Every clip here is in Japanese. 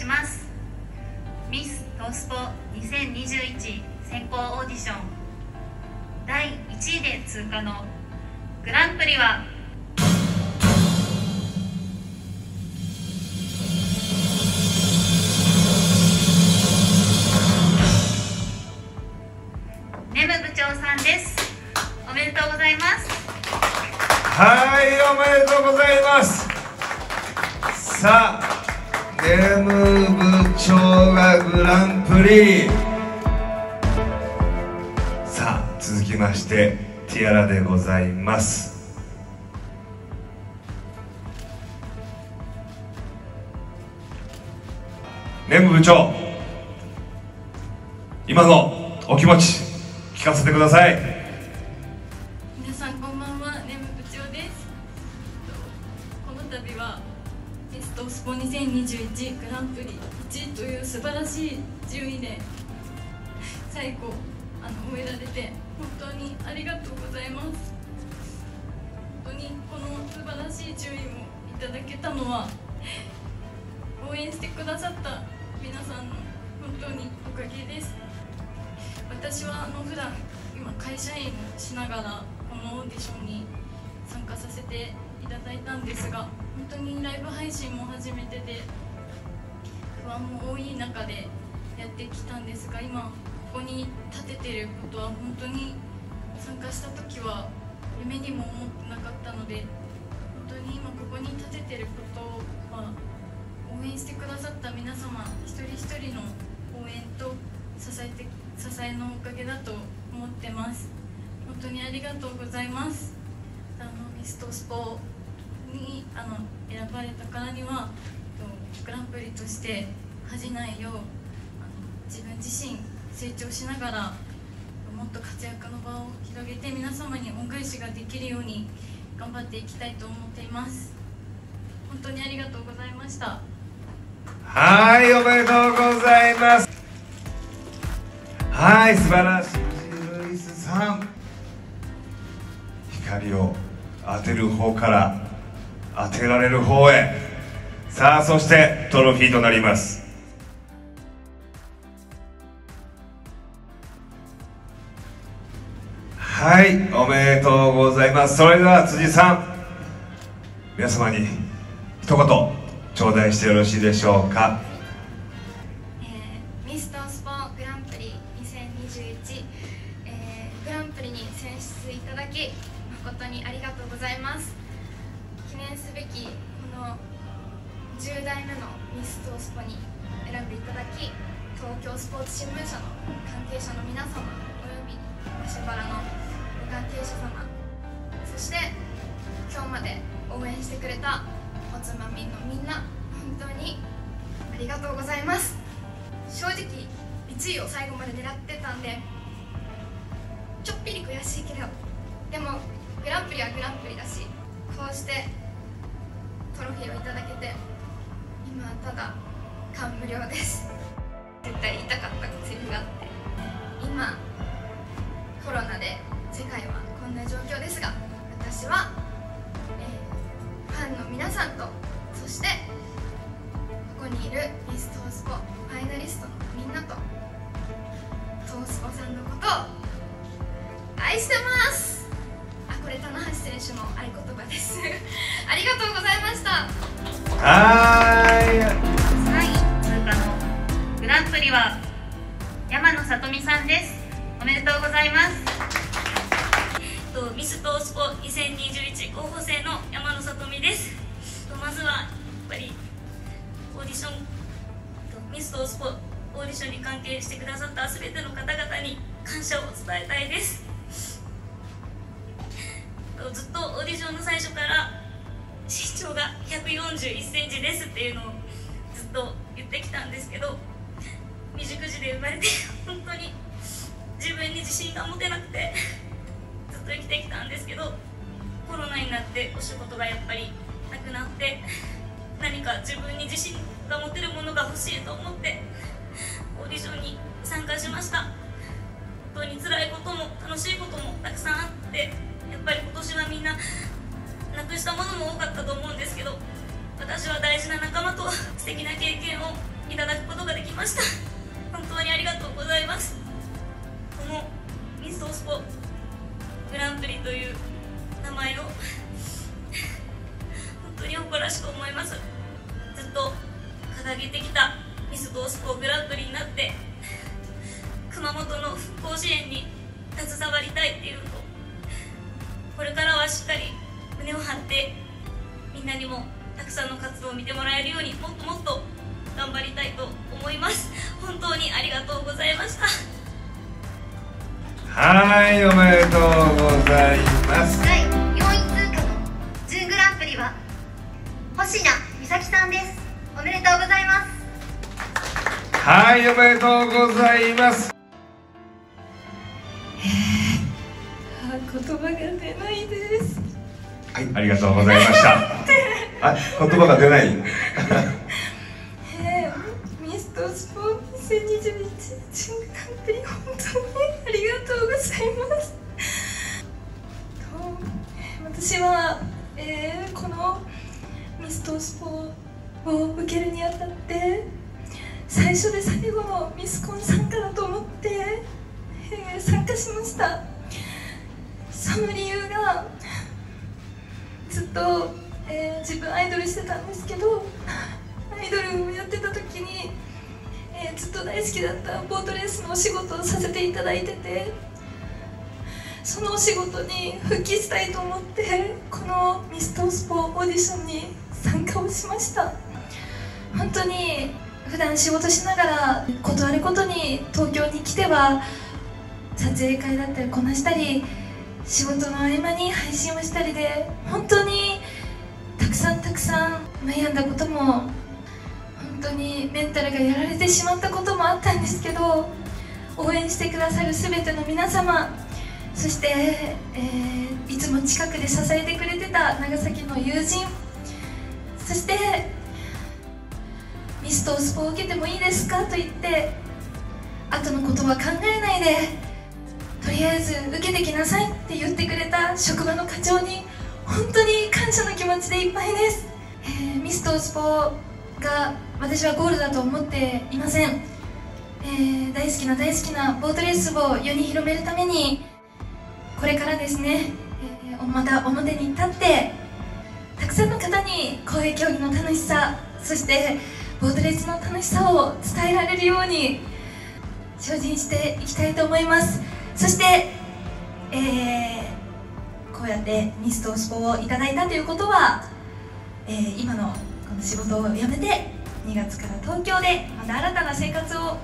します。ミストースポ2021選考オーディション。第1位で通過のグランプリは？ネム部長さんです。おめでとうございます。はいおめでとうございます。さあグランプリ。さあ続きましてティアラでございます。ネム部長今のお気持ち聞かせてください。皆さんこんばんはネム部長です。この度はベストスポ2021グランプリ。という素晴らしい順位で最後あの終えられて本当にありがとうございます。本当にこの素晴らしい順位をいただけたのは応援してくださった皆さんの本当におかげです。私はあの普段今会社員をしながらこのオーディションに参加させていただいたんですが本当にライブ配信も初めてで不安も多い中でやってきたんですが今ここに立ててることは本当に参加した時は夢にも思ってなかったので本当に今ここに立ててることは応援してくださった皆様一人一人の応援と支えて支えのおかげだと思ってます。本当にありがとうございます。あのミストスポにあの選ばれたからにはグランプリとして恥じないようあの自分自身成長しながらもっと活躍の場を広げて皆様に恩返しができるように頑張っていきたいと思っています本当にありがとうございましたはい、おめでとうございます。はい、素晴らしい。ルイスさん。光を当てる方から当てられる方へ。さあ、そしてトロフィーとなります。はい、おめでとうございます。それでは辻さん、皆様に一言頂戴してよろしいでしょうか？えーミスタースポグランプリ2021、えーグランプリに選出いただき誠にありがとうございます記念すべきこの10代目のミストースポに選んでいただき東京スポーツ新聞社の関係者の皆様および足原の関係者様そして今日まで応援してくれたおつまみのみんな本当にありがとうございます。正直1位を最後まで狙ってたんでちょっぴり悔しいけどでもグランプリはグランプリだしこうしてトロフィーをいただけて今はただ感無量です。絶対言いたかったセリフがあって。今コロナで世界はこんな状況ですが私は、えーファンの皆さんとそしてここにいるミストースポファイナリストのみんなとトースポさんのことを愛してます。あこれ棚橋選手の合言葉です。ありがとうございました。グランプリは山野さとみさんです。おめでとうございます。とミス東スポ2021候補生の山野さとみです。とまずはやっぱりオーディションミス東スポオーディションに関係してくださった全ての方々に感謝を伝えたいです。ずっとオーディションの最初から身長が1 4 1センチですっていうのをずっと言ってきたんですけど未熟児で生まれて本当に自分に自信が持てなくてずっと生きてきたんですけどコロナになってお仕事がやっぱりなくなって何か自分に自信が持てるものが欲しいと思ってオーディションに参加しました。本当に辛いことも楽しいこともたくさんあってやっぱり今年はみんななくしたものも多かったと思うんですけど私は大事な仲間と素敵な経験をいただくことができました。本当にありがとうございます。このミストスポグランプリという名前を 本当に誇らしく思います。ずっと掲げてきたミストスポグランプリになって熊本の復興支援に携わりたいっていうのとこれからはしっかり胸を張ってみんなにもたくさんの活動を見てもらえるようにもっともっと頑張りたいと思います。本当にありがとうございました。はいおめでとうございます。第4位通過の準グランプリは星名美咲さんです。おめでとうございます。はいおめでとうございます。あ言葉が出ないです。はいありがとうございました。あ言葉が出ない2022年間プリ本当にありがとうございます。私は、えー、このミストスポを受けるにあたって最初で最後のミスコン参加だと思って、えー、参加しましたその理由がずっと、えー、自分アイドルしてたんですけどアイドルと大好きだったボートレースのお仕事をさせていただいててそのお仕事に復帰したいと思ってこのミストスポーオーディションに参加をしました。本当に普段仕事しながらことあることに東京に来ては撮影会だったりこなしたり仕事の合間に配信をしたりで本当にたくさんたくさん悩んだことも本当にメンタルがやられてしまったこともあったんですけど応援してくださる全ての皆様そして、えーいつも近くで支えてくれてた長崎の友人そしてミストスポを受けてもいいですかと言って後のことは考えないでとりあえず受けてきなさいって言ってくれた職場の課長に本当に感謝の気持ちでいっぱいです、えーミストスポが私はゴールだと思っていません、えー大好きな大好きなボートレースを世に広めるためにこれからですね、えーまた表に立ってたくさんの方に公営競技の楽しさそしてボートレースの楽しさを伝えられるように精進していきたいと思います。そして、えーこうやってミストスポをいただいたということは、えー今のこの仕事を辞めて2月から東京でまた新たな生活を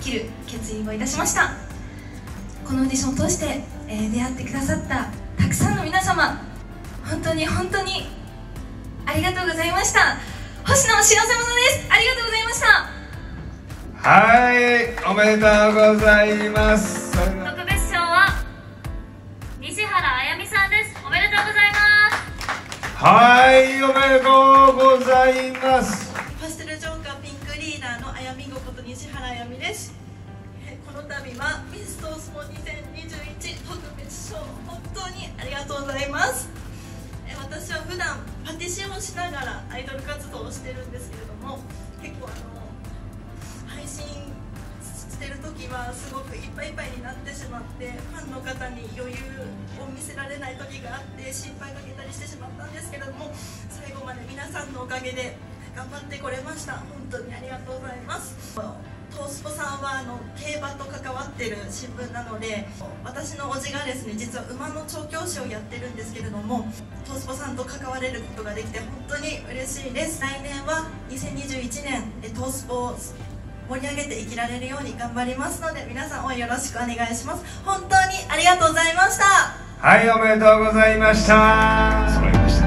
切る決意をいたしました。このオーディションを通して、えー出会ってくださったたくさんの皆様本当に本当にありがとうございました。星野幸せ者です。ありがとうございました。はいおめでとうございます。特別賞は西原あやみさんです。おめでとうございますはいおめでとうございます。パステルジョーカーピンクリーダーのあやみごこと西原あやみです。えこの度はミストスポ2021特別賞本当にありがとうございます。え私は普段パティシエをしながらアイドル活動をしてるんですけれども結構あの配信してる時はすごくいっぱいいっぱいになってしまってファンの方に余裕を見せられない時があって心配かけたりしてしまったんですけれども最後まで皆さんのおかげで頑張ってこれました。本当にありがとうございます。トースポさんはあの競馬と関わってる新聞なので私の叔父がですね実は馬の調教師をやってるんですけれどもトースポさんと関われることができて本当に嬉しいです。来年は2021年トースポ盛り上げて生きられるように頑張りますので皆さん応援よろしくお願いします。本当にありがとうございました。はいおめでとうございました。揃いました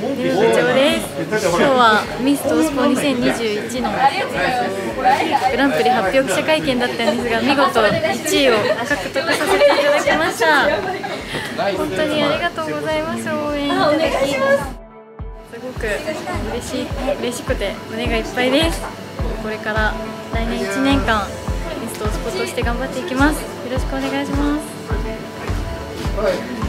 部長です。今日はミストスポ2021のグランプリ発表記者会見だったんですが見事1位を獲得させていただきました。本当にありがとうございます。応援いただきすごく嬉しい嬉しくて胸がいっぱいです。これから来年1年間ミストスポとして頑張っていきます。よろしくお願いします。